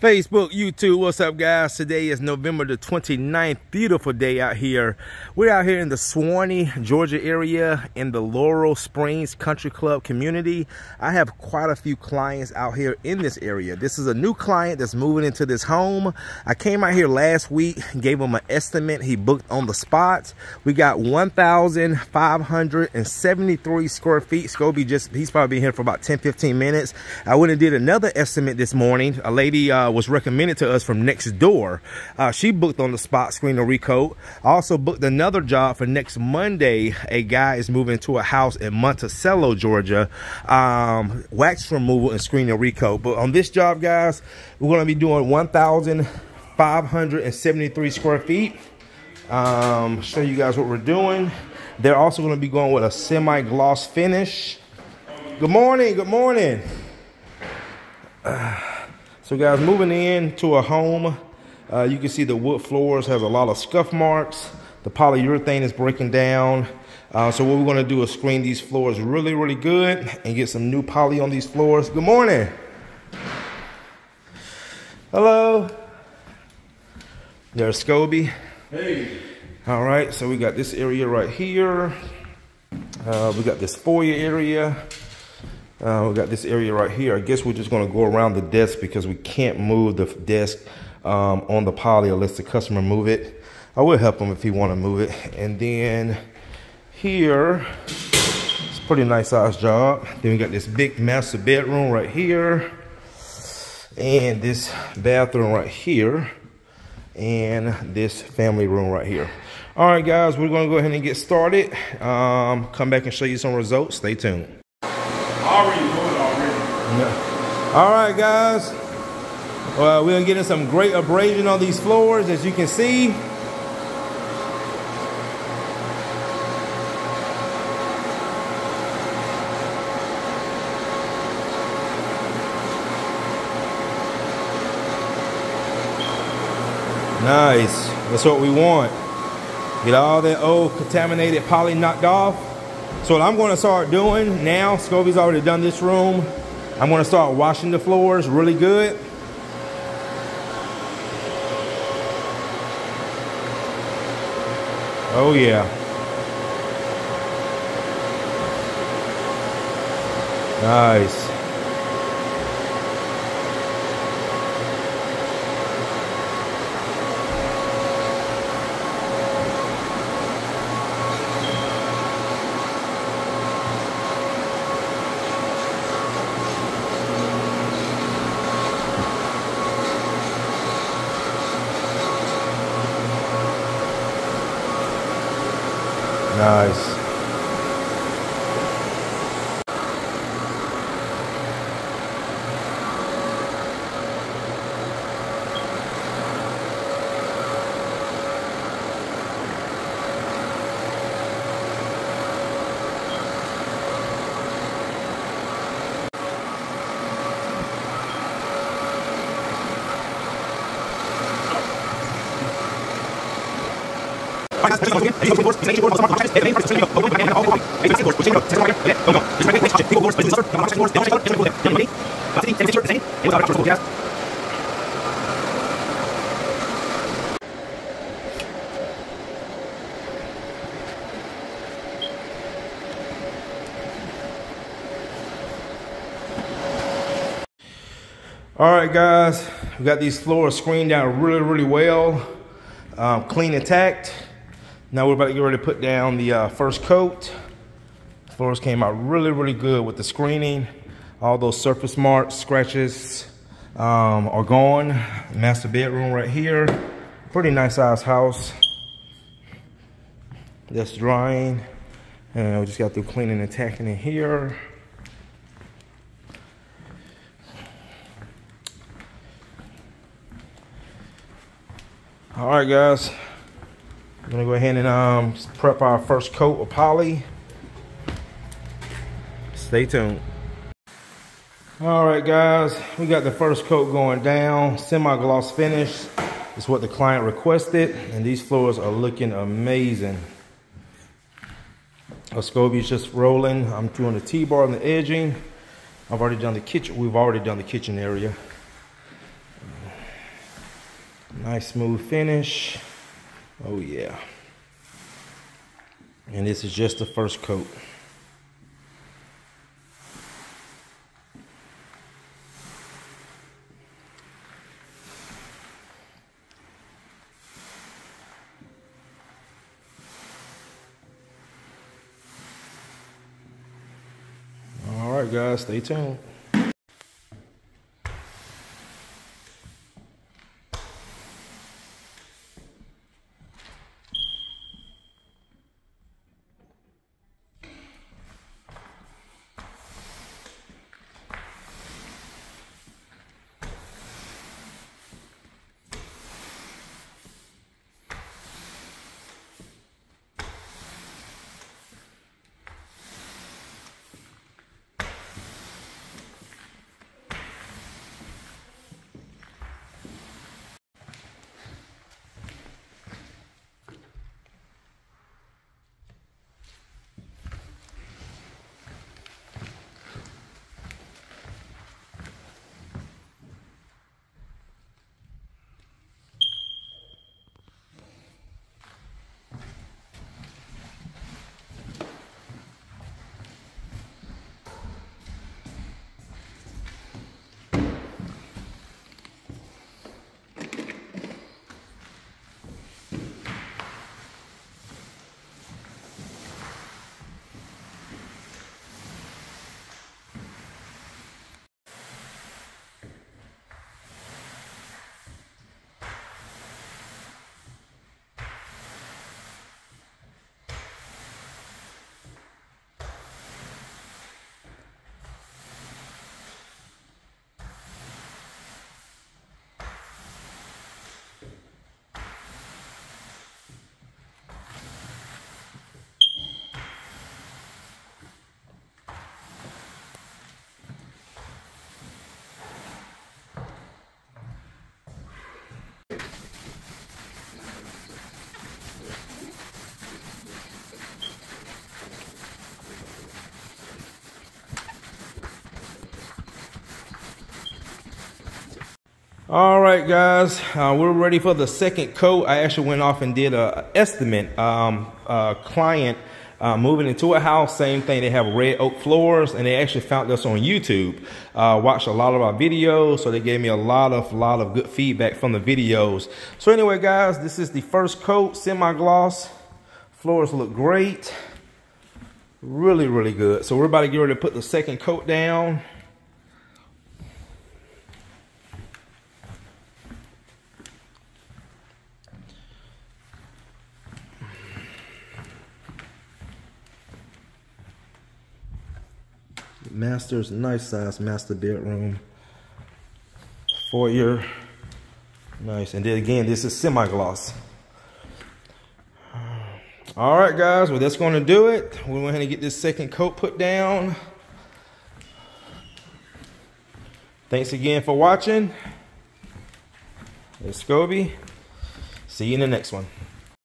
Facebook, YouTube, what's up guys? Today is November the 29th. Beautiful day out here. We're out here in the Suwanee, Georgia area in the Laurel Springs Country Club community. I have quite a few clients out here in this area. This is a new client that's moving into this home. I came out here last week, gave him an estimate. He booked on the spot. We got 1,573 square feet. Scobie just, he's probably been here for about 10, 15 minutes. I went and did another estimate this morning. A lady uh, was recommended to us from next door. Uh, she booked on the spot screen and recoat. I also booked another job for next Monday. A guy is moving to a house in Monticello, Georgia. Um, wax removal and screen and recoat. But on this job, guys, we're going to be doing 1,573 square feet. Um, show you guys what we're doing. They're also going to be going with a semi-gloss finish. Good morning. Good morning. Uh, so guys, moving in to a home, uh, you can see the wood floors has a lot of scuff marks. The polyurethane is breaking down. Uh, so what we're gonna do is screen these floors really, really good and get some new poly on these floors. Good morning. Hello. There's Scobie. Hey. All right, so we got this area right here. Uh, we got this foyer area. Uh, we got this area right here. I guess we're just gonna go around the desk because we can't move the desk um, on the poly unless the customer move it. I will help him if he wanna move it. And then here, it's a pretty nice size job. Then we got this big master bedroom right here. And this bathroom right here. And this family room right here. All right, guys, we're gonna go ahead and get started. Um, come back and show you some results. Stay tuned already know it already. Yeah. All right, guys. Well, we're getting some great abrasion on these floors, as you can see. Nice. That's what we want. Get all that old contaminated poly knocked off. So what I'm gonna start doing now, Scobie's already done this room. I'm gonna start washing the floors really good. Oh yeah. Nice. Nice. All right, guys, we got these floors screened down really, really well, um, clean tacked. Now we're about to get ready to put down the uh, first coat. Floors came out really, really good with the screening. All those surface marks, scratches um, are gone. Master bedroom right here. Pretty nice size house. That's drying. And we just got through cleaning and tacking in here. All right, guys. I'm gonna go ahead and um, prep our first coat of poly. Stay tuned. All right, guys, we got the first coat going down. Semi-gloss finish is what the client requested, and these floors are looking amazing. Our Scobie's just rolling. I'm doing the T-bar and the edging. I've already done the kitchen. We've already done the kitchen area. Nice smooth finish. Oh yeah. And this is just the first coat. All right, guys, stay tuned. All right, guys, uh, we're ready for the second coat. I actually went off and did a estimate. Um, a client uh, moving into a house, same thing. They have red oak floors, and they actually found us on YouTube. Uh, watched a lot of our videos, so they gave me a lot of lot of good feedback from the videos. So anyway, guys, this is the first coat, semi-gloss. Floors look great, really, really good. So we're about to get ready to put the second coat down. Master's nice size master bedroom. Foyer. Nice. And then again, this is semi-gloss. All right, guys. Well, that's going to do it. We went ahead and get this second coat put down. Thanks again for watching. It's Scobie. See you in the next one.